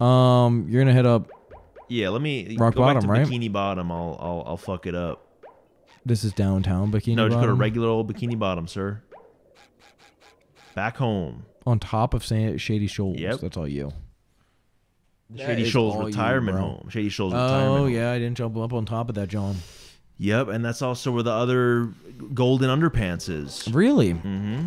Um, you're gonna hit up. Yeah, let me Rock go back Bottom, to right? Bikini Bottom. I'll I'll I'll fuck it up. This is downtown Bikini no, just go to regular old Bikini Bottom, sir. Back home. on top of Sa- Shady Shoals. Yep. That's all you. That Shady is Shoals all you, retirement home. Shady Shoals retirement Oh home. yeah, I didn't jump up on top of that, Jahn. Yep, and that's also where the other golden underpants is. Really? Mm-hmm.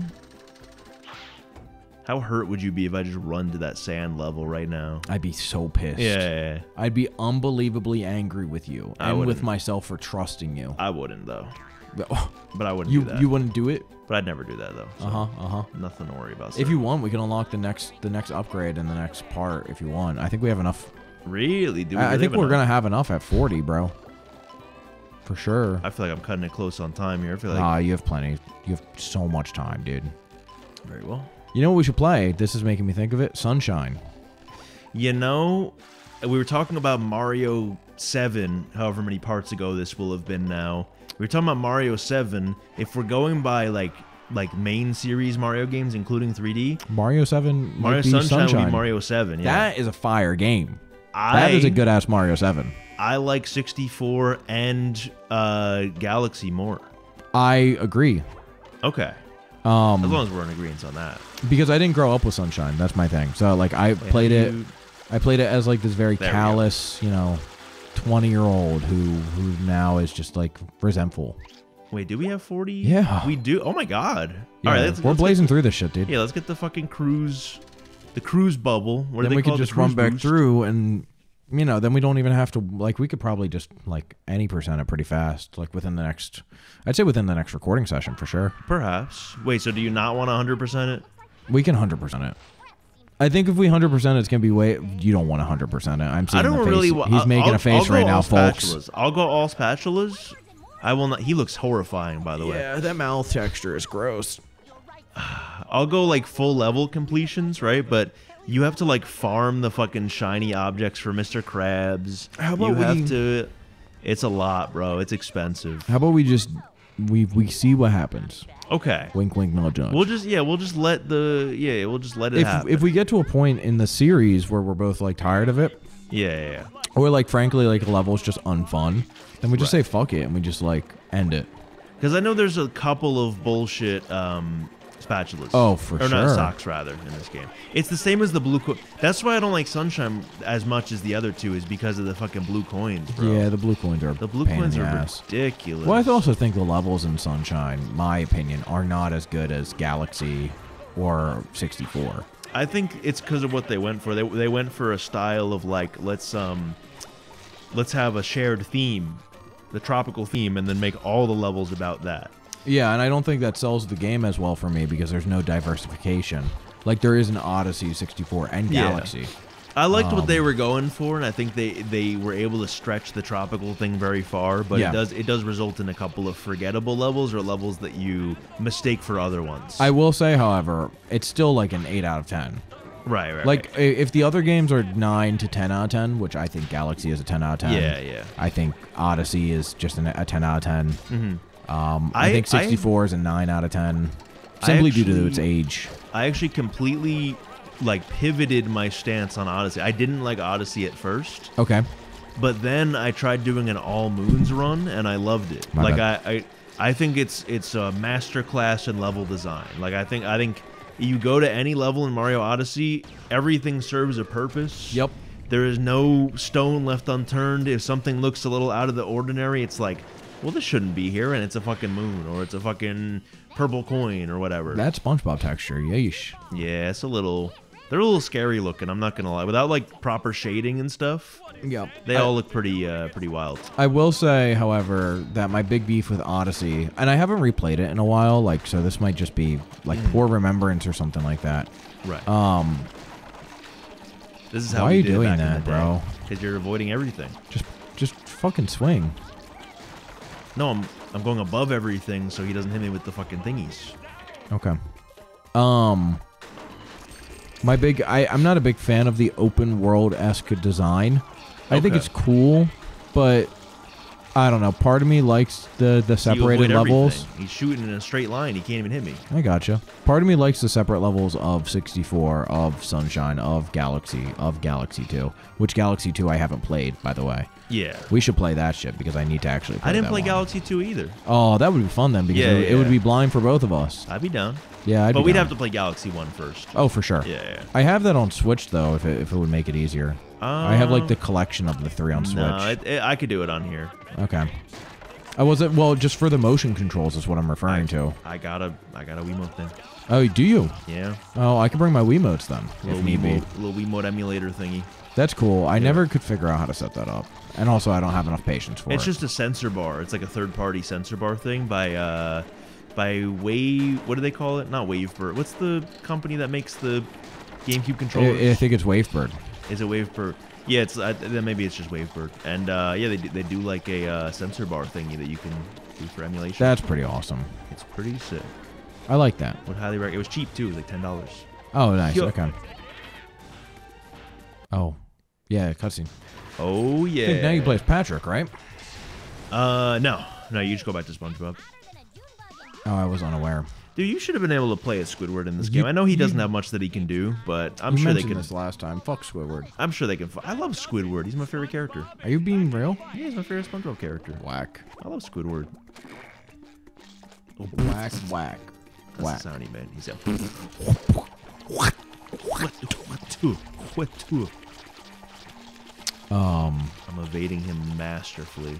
How hurt would you be if I just run to that sand level right now? I'd be so pissed. Yeah, I'd be unbelievably angry with you I and with wouldn't. myself for trusting you. I wouldn't though. But- But I wouldn't you do that. you wouldn't do it? but I'd never do that though. so Uh huh. Uh huh. Nothing to worry about. If you want, we can unlock the next the next upgrade in the next part. If you want, I think we have enough. really do, we I, I really think have we're enough? gonna have enough at 40, bro. For sure. I feel like I'm cutting it close on time here. I feel like Nah, you have plenty. You have so much time, dude. very well. You know what we should play? This is making me think of it. Sunshine. You know, we were talking about Mario 7, however many parts ago this will have been now. We were talking about Mario 7. If we're going by like like main series Mario games, including 3D, Mario 7. Mario be Sunshine, would be Mario 7. Yeah. That is a fire game. I, That is a good ass Mario 7. I like 64 and uh, Galaxy more. I agree. Okay. Um, As long as we're in agreement on that. because I didn't grow up with Sunshine. That's my thing. So like I played it. You- I played it as like this very callous, you know, 20 year old who who now is just like resentful. Wait, do we have 40? Yeah. We do. Oh my god. Yeah, All right, let's, we're let's blazing through this shit, dude. Yeah, let's get the fucking cruise, the cruise bubble. What then we could just run back boost? through and you know then we don't even have to like we could probably just like any percent it pretty fast like within the next i'd say within the next recording session for sure Perhaps. Wait, so do you not want 100% it? we can 100% it i think if we 100% it's gonna be way you don't want 100% it i'm seeing I don't the face. really. wa- he's I'll- making I'll- a face I'll go right now all folks Spatulas. I'll go all spatulas. I will not. He looks horrifying, by the way. Yeah, that mouth texture is gross I'll go like full level completions, right? But you have to like farm the fucking shiny objects for Mr. Krabs. How about you have we- to? It's a lot, bro. It's expensive. how about we just we we see what happens Okay. wink wink nudge nudge We'll just yeah, we'll just let the yeah, we'll just let it if, happen. if we get to a point in the series where we're both like tired of it yeah, yeah, yeah. or like frankly like level's just unfun then we just Right. say fuck it and we just like end it Because I know there's a couple of bullshit um, spatulas. Oh, for sure. or not socks rather in this game. It's the same as the blue. Co- That's why I don't like Sunshine as much as the other two is because of the fucking blue coins, bro. Yeah, the blue coins are the blue coins are ass. ridiculous. Well, I also think the levels in Sunshine, my opinion, are not as good as Galaxy or 64. I think it's because of what they went for. They they went for a style of like let's um let's have a shared theme, the tropical theme, and then make all the levels about that. Yeah, and I don't think that sells the game as well for me because there's no diversification. Like there is an Odyssey 64 and Galaxy. Yeah. I liked what Um, they were going for, and I think they they were able to stretch the tropical thing very far. But Yeah. it does it does result in a couple of forgettable levels or levels that you mistake for other ones. I will say, however, it's still like an 8 out of 10. right, right, Like i- if the other games are 9 to 10 out of 10, which I think Galaxy is a 10 out of 10. Yeah, yeah. I think Odyssey is just an, a 10 out of 10. Mhm. Um, I, I- think I- 64 is a 9 out of 10. I Simply due to its age. I actually completely like pivoted my stance on Odyssey. I didn't like Odyssey at first, Okay. but then I tried doing an all moons run, and I loved it. My like bad. I, I, I think it's it's a masterclass in level design. Like I think I think you go to any level in Mario Odyssey, everything serves a purpose. Yep. There is no stone left unturned. If something looks a little out of the ordinary, it's like, well, this shouldn't be here, and it's a fucking moon, or it's a fucking purple coin, or whatever. That SpongeBob texture, yeesh. yeah, it's a little. They're a little scary looking. I'm not gonna lie. Without like proper shading and stuff, Yep. they all look pretty, uh, pretty wild. I will say, however, that my big beef with Odyssey, and I haven't replayed it in a while, like so this might just be like Mm. poor remembrance or something like that. Right. Um, this is how why are you doing that, bro? Because you're avoiding everything. just just fucking swing. No, I'm I'm going above everything so he doesn't hit me with the fucking thingies. Okay. Um, my big, I I'm not a big fan of the open world esque design. I think it's cool, but I don't know. Part of me likes the the separated levels. everything. He's shooting in a straight line. He can't even hit me. I gotcha. Part of me likes the separate levels of 64, of Sunshine, of Galaxy, of Galaxy 2. Which Galaxy 2 I haven't played, by the way. Yeah. We should play that shit because I need to actually play I didn't play one. Galaxy 2 either. Oh, that would be fun then because Yeah, it, would- it would be blind for both of us. I'd be down. Yeah, I'd but we'd down. have to play Galaxy 1 first. Oh, for sure. Yeah, yeah. I have that on Switch though, if it, if it would make it easier. I have like the collection of the three on Switch. No, it, it, I could do it on here. okay. I wasn't well, just for the motion controls is what I'm referring to. I got a I got a Wiimote thing. Oh, do you? Yeah. Oh, I can bring my Wiimotes then, Little if need be. Little Wiimote emulator thingy. That's cool. I never could figure out how to set that up, and also I don't have enough patience for It's it. just a sensor bar. It's like a third-party sensor bar thing by uh by Wave. What do they call it? Not Wavebird. What's the company that makes the GameCube controllers? I, I think it's Wavebird. Is it Wavebird? Yeah, it's uh, then maybe it's just Wavebird. And uh, yeah, they do, they do like a uh, sensor bar thingy that you can do for emulation. That's pretty awesome. it's pretty sick. I like that. Would highly recommend. It was cheap too. It was like ten dollars. Oh, nice. Yo. Okay. Oh, yeah, cutscene. Oh yeah. now you play as Patrick, right? Uh, no, no. You just go back to SpongeBob. Oh, I was unaware. Dude, you should have been able to play as Squidward in this You- game. I know he doesn't you- have much that he can do, but I'm sure they can. this last time. Fuck Squidward. I'm sure they can. I love Squidward. He's my favorite character. Are you being real? Yeah, he's my favorite SpongeBob character. Whack. I love Squidward. Whack. Whack. That's Whack. the sound he made. He's a. What? What? What? What? Um, I'm evading him masterfully.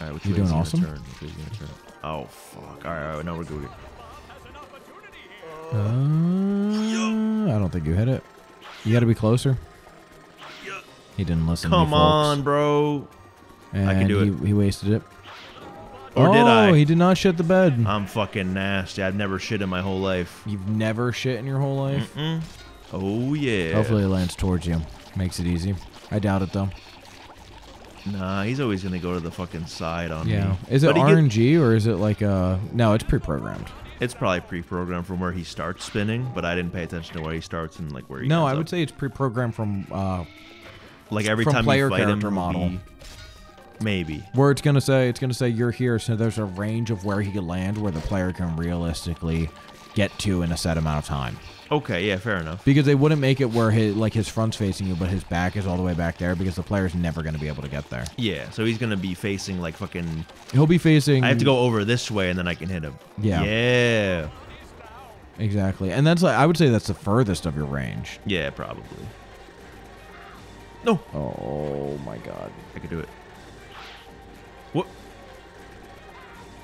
All right, which You way is doing awesome? turn? Which way is he gonna turn? Oh fuck! All right, all right, no, we're good. uh, I don't think you hit it. You got to be closer. He didn't listen. to Come me, on, bro. And I can do he, he wasted it. Or oh, did I? he did not shit the bed. I'm fucking nasty. I've never shit in my whole life. You've never shit in your whole life. Mm. Oh yeah. Hopefully it lands towards you. Makes it easy. I doubt it though. Nah, he's always gonna go to the fucking side on Yeah. me. Is it But he get- RNG or is it like uh no, it's pre-programmed. It's probably pre-programmed from where he starts spinning, but I didn't pay attention to where he starts and like where he. No, I would up. say it's pre-programmed from uh like every from time player you fight him, character he'll model. be- Maybe. where it's gonna say it's gonna say you're here, so there's a range of where he can land where the player can realistically get to in a set amount of time. Okay, yeah, fair enough. Because they wouldn't make it where his like his front's facing you, but his back is all the way back there because the player's never gonna be able to get there. Yeah, so he's gonna be facing like fucking. He'll be facing I have to go over this way and then I can hit him. Yeah. Yeah. Exactly. And that's like I would say that's the furthest of your range. Yeah, probably. No, Oh my god. I could do it. What?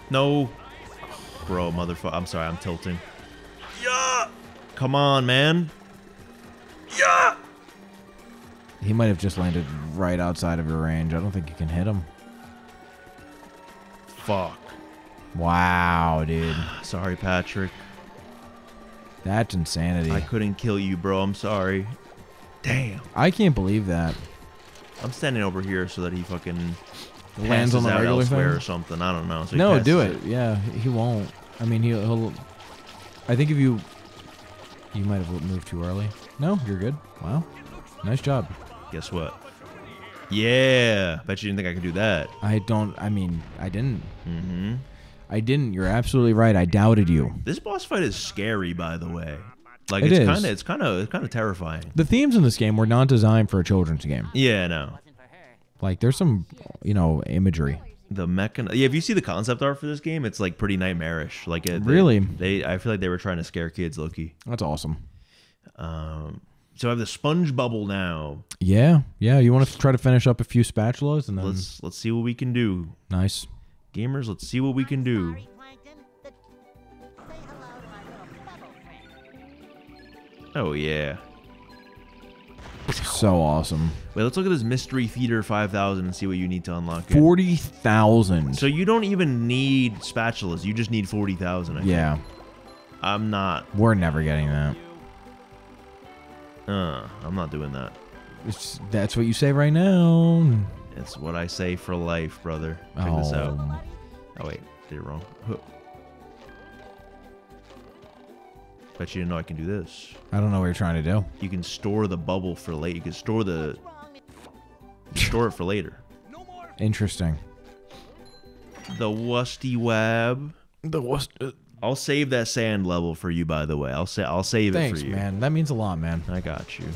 No. Bro, motherfucker. I'm sorry, I'm tilting. Yeah. Come on, man. Yeah. He might have just landed right outside of your range. I don't think you can hit him. Fuck. Wow, dude. Sorry, Patrick. That's insanity. I couldn't kill you, bro. I'm sorry. Damn. I can't believe that. I'm standing over here so that he fucking Lands on the regular elsewhere thing? or something. I don't know. So No, do passes it. Yeah, he won't. I mean, he'll, he'll. I think if you, you might have moved too early. No, you're good. Wow, nice job. Guess what? Yeah. Bet you didn't think I could do that. I don't. I mean, I didn't. Mm-hmm. I didn't. You're absolutely right. I doubted you. This boss fight is scary, by the way. Like It it's kind of, it's kind of, it's kind of terrifying. The themes in this game were not designed for a children's game. Yeah, no. Like, there's some, you know, imagery. The mechan. Yeah, if you see the concept art for this game, it's like pretty nightmarish. Like it, Really? they, I feel like they were trying to scare kids, Loki. That's awesome. Um, so I have the sponge bubble now. Yeah, yeah. You want to try to finish up a few spatulas and then Let's let's see what we can do, nice. gamers. Let's see what we can do. Oh Plankton. So awesome. Wait, let's look at this mystery theater 5000 and see what you need to unlock it. Forty thousand. So you don't even need spatulas. You just need 40,000. I think. Yeah, I'm not. we're never getting that. Uh, I'm not doing that. It's, that's what you say right now. It's what I say for life, brother. Check this out. Oh. Oh wait, did it wrong. Bet you didn't know I can do this. I don't know what you're trying to do. You can store the bubble for late. You can store the store it for later. Interesting. The Wusty Wab. The worst. Uh, I'll save that sand level for you, by the way. I'll say I'll save Thanks, it for you. man. That means a lot, man. I got you.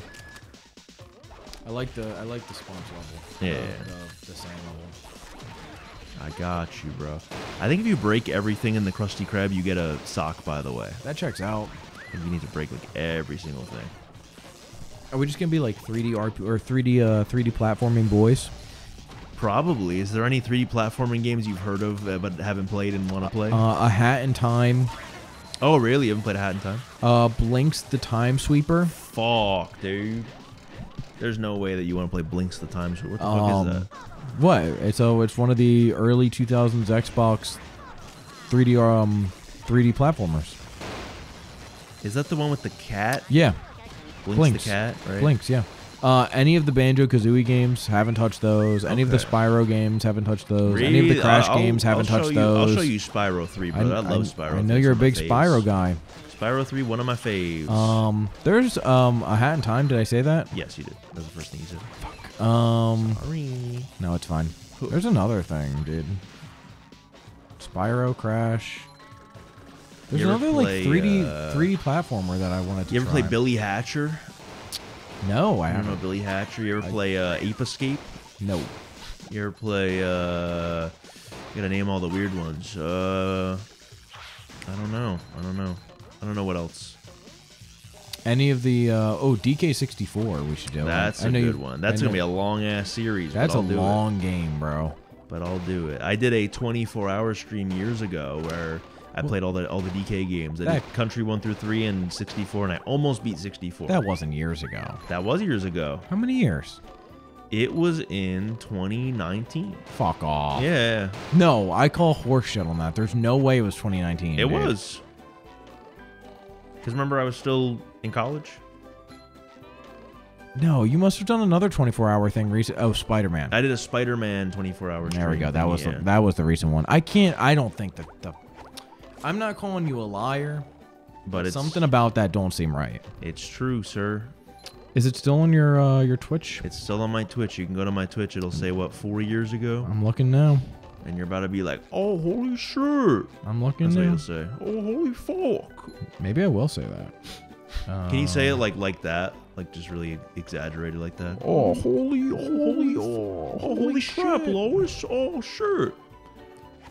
I like the I like the sponge level. Yeah. The, the, the sand level. I got you, bro. I think if you break everything in the Krusty Krab, you get a sock. By the way, That checks out. You need to break like every single thing. Are we just gonna be like 3D RP or 3D uh 3D platforming boys? Probably. Is there any 3D platforming games you've heard of uh, but haven't played and want to play? Uh, a Hat in Time. oh, really? You haven't played a Hat in Time? Uh, Blinx the Time Sweeper. Fuck, dude. There's no way that you want to play Blinx the Time Sweeper. What the fuck Um, is that? What? It's- So it's one of the early 2000s Xbox 3D um 3D platformers. Is that the one with the cat? Yeah, Blinx, Blinx. the cat, right? Blinx. Yeah. Uh, any of the Banjo Kazooie games haven't touched those. Any of the Spyro games haven't touched those. Any of the Crash I'll- games haven't touched you- those. I'll show you Spyro 3, bro. I, love Spyro. I know 3. you're a big Spyro guy. Spyro 3, one of my faves. Um, there's um a Hat in Time. Did I say that? yes, you did. That's the first thing you said. Um, Sorry. no, it's fine. There's another thing, dude. Spyro Crash. There's You another like 3D uh, 3D platformer that I wanted to You ever try. play Billy Hatcher? No, I I don't know. Billy Hatcher. You ever play uh, Ape Escape? No. You ever play? uh Gotta name all the weird ones. Uh, I don't know. I don't know. I don't know what else. Any of the uh, oh DK64 we should do. That's a good one. That's gonna be a long ass series. That's a do it. long game, bro. but I'll do it. I did a 24 hour stream years ago where I played all the all the DK games. I did Country 1 through 3 and 64, and I almost beat 64. That wasn't years ago. That was years ago. How many years? It was in 2019. Fuck off. Yeah, No, I call horseshit on that. There's no way it was 2019. it dude. was. Because remember, I was still in college. No, you must have done another 24 hour thing recent. Oh, Spider Man. I did a Spider Man 24 hour stream. There we go. That was yeah. the, that was the recent one. I can't. I don't think that the. I'm not calling you a liar. But it's Something about that don't seem right. It's true, sir. Is it still on your uh, your Twitch? It's still on my Twitch. You can go to my Twitch. It'll say what four years ago, I'm looking now. and you're about to be like, "Oh, holy shit!" I'm looking That's what now. you'll say. Oh, holy fuck! Maybe I will say that. Uh, Can you say it like like that? Like just really exaggerated like that? Oh, holy, holy, oh, holy crap, Lois! Oh shit!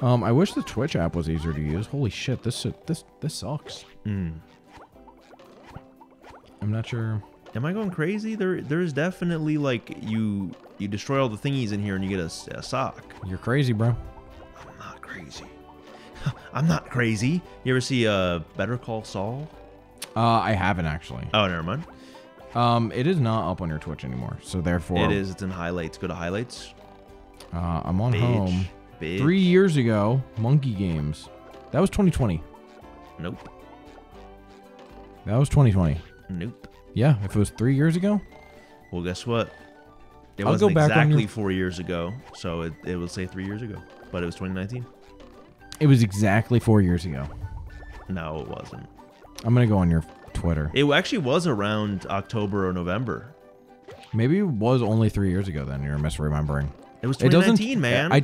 Um, I wish the Twitch app was easier to use. Holy shit, this this this sucks. Mm. I'm not sure. Am I going crazy? There, there is definitely like you you destroy all the thingies in here and you get a sock. You're crazy, bro. I'm not crazy. I'm not crazy. You ever see uh Better Call Saul? Uh, I haven't actually. Oh, never mind. Um, it is not up on your Twitch anymore, so therefore, It is. It's in highlights. Go to highlights. Uh, I'm on home. Bitch. Three years ago, Monkey Games. That was 2020. Nope. That was 2020. Nope. Yeah, if it was three years ago, Well, guess what? It I'll wasn't go back exactly your- four years ago, so it, it will say three years ago, but it was 2019. it was exactly four years ago. No, it wasn't. I'm gonna go on your Twitter. It actually was around October or November. Maybe it was only three years ago. Then you're misremembering. It was It 2019, man. I.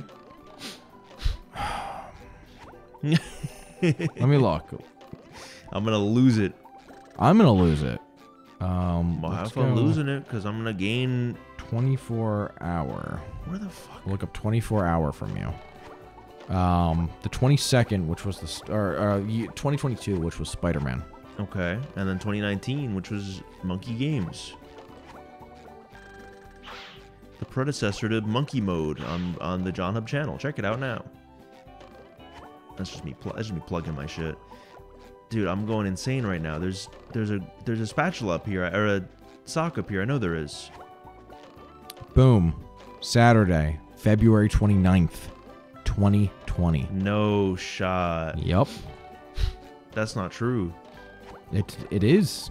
Let me look. I'm gonna lose it. I'm gonna lose it. Um, Well, have fun go losing it, cause I'm gonna gain. 24 hour. Where the fuck? Look up 24 hour from you. Um, the 22nd, which was the or uh, 2022, which was Spider Man. Okay, and then 2019, which was Monkey Games, the predecessor to Monkey Mode on on the jahnhub channel. Check it out now. That's just me. That's just me plugging my shit, dude. I'm going insane right now. There's there's a there's a spatula up here or a sock up here. I know there is. Boom. Saturday, February 29th, 2020. No shot. Yep. That's not true. It it is.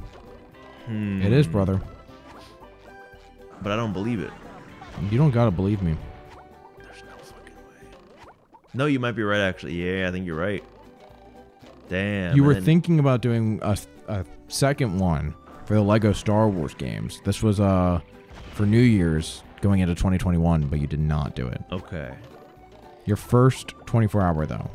Hmm. It is, brother. But I don't believe it. You don't gotta believe me. No, you might be right, actually. Yeah, I think you're right. Damn. you were thinking about doing a, a second one for the Lego Star Wars games. This was uh for New Year's going into 2021, but you did not do it. Okay. Your first 24 hour though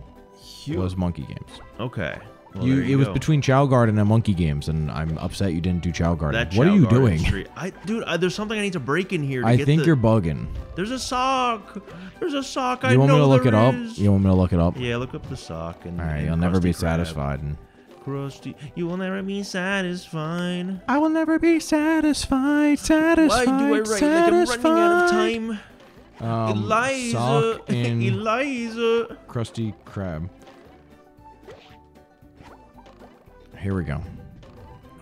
was Monkey Games. Okay. Well, you, there it was go. between Chow Garden and Monkey Games, and I'm upset you didn't do Chow Garden. That what are you Garden doing? Street- I, dude, I, there's something I need to break in here. To I think the- you're bugging. There's a sock. There's a sock. I You want know me to look it up? is. You want me to look it up? Yeah, look up the sock and. All right, and you'll never be Krab. satisfied. And Krusty, you will never be satisfied. I will never be satisfied. Satisfied. Why do I write like I'm running out of time? Um, Eliza, Eliza. Krusty Krab. Here we go.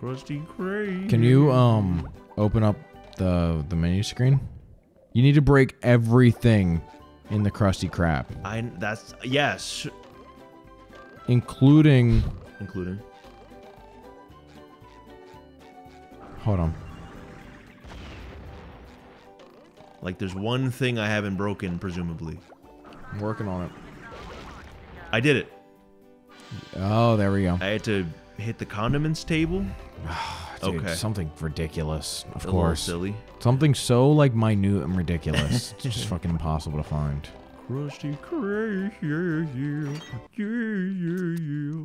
Krusty Krab. Can you um open up the the menu screen? You need to break everything in the Krusty Krab, I that's yes, including. including. Hold on. Like there's one thing I haven't broken, presumably. I'm working on it. I did it. Oh, there we go. I had to hit the condiments table. Dude, okay. Something ridiculous, of A course. silly. Something so like minute and ridiculous. it's just fucking impossible to find. Krusty Krab, yeah, yeah, yeah, yeah, yeah.